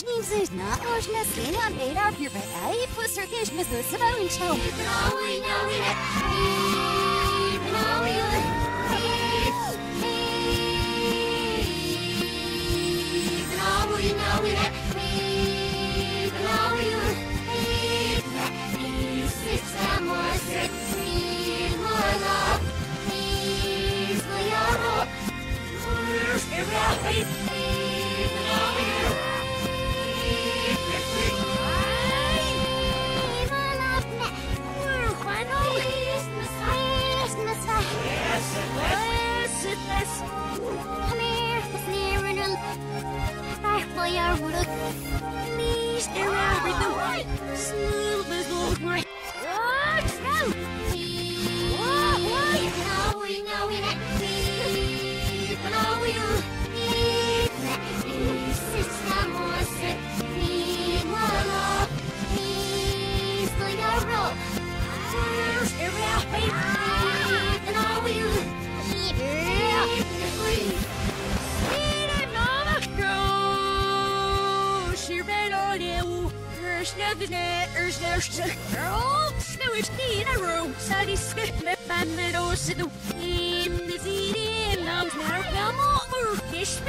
Ich nehme sie nicht nach, wo ich mir das Gehen an Ada auf ihr Bett ein. Ich wusste, okay, ich muss nur zu Please, there are. There's nothing there, there's no shit. All spirit in a row, sunny spit, man, that also the wind is eating. I'm now, come over, fish,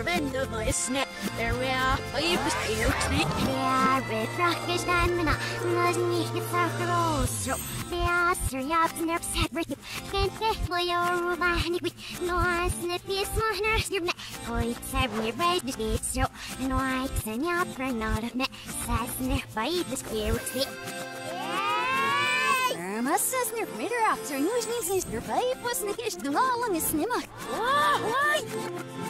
шау. Servando my snap, there we are. I was here to Ja, red rockers dan mina, nas nicht sacroso. Ja, sir, ja, snap set right. Can't say boy or bahni with no snap is mahner snap. Oi, seven right this is so. No I send ya for not of net. Sasner by this clear with Массасны мирапцер нужны здесь дурбай после кеш дулалами снимак. Ой!